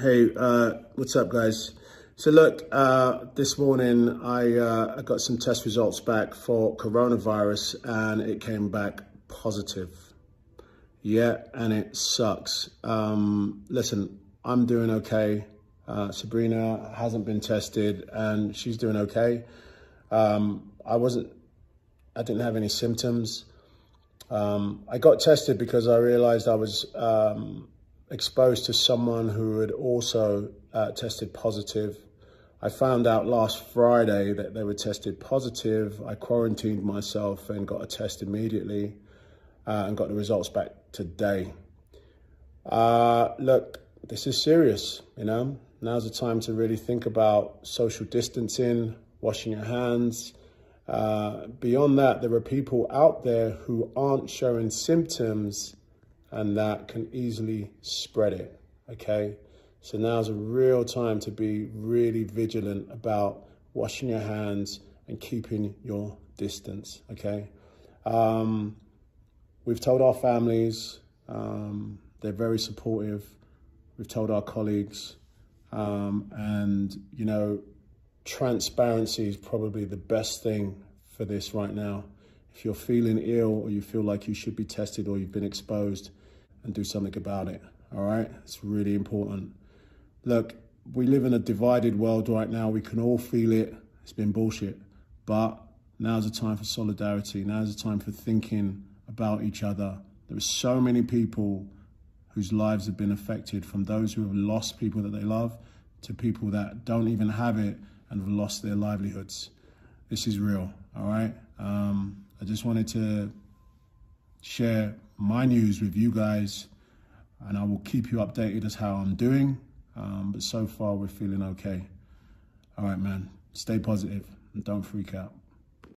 Hey, uh, what's up, guys? So look, uh, this morning I, uh, I got some test results back for coronavirus and it came back positive. Yeah, and it sucks. Um, listen, I'm doing okay. Uh, Sabrina hasn't been tested and she's doing okay. Um, I wasn't, I didn't have any symptoms. Um, I got tested because I realized I was um, exposed to someone who had also uh, tested positive. I found out last Friday that they were tested positive. I quarantined myself and got a test immediately uh, and got the results back today. Uh, look, this is serious, you know. Now's the time to really think about social distancing, washing your hands. Uh, beyond that, there are people out there who aren't showing symptoms and that can easily spread it, okay? So now's a real time to be really vigilant about washing your hands and keeping your distance, okay? Um, we've told our families, um, they're very supportive. We've told our colleagues, um, and you know, transparency is probably the best thing for this right now. If you're feeling ill or you feel like you should be tested or you've been exposed, and do something about it. All right, it's really important. Look, we live in a divided world right now. We can all feel it. It's been bullshit. But now's the time for solidarity. Now's the time for thinking about each other. There are so many people whose lives have been affected from those who have lost people that they love to people that don't even have it and have lost their livelihoods. This is real, all right? Um, I just wanted to share my news with you guys and I will keep you updated as how I'm doing. Um, but so far, we're feeling okay. All right, man. Stay positive and don't freak out.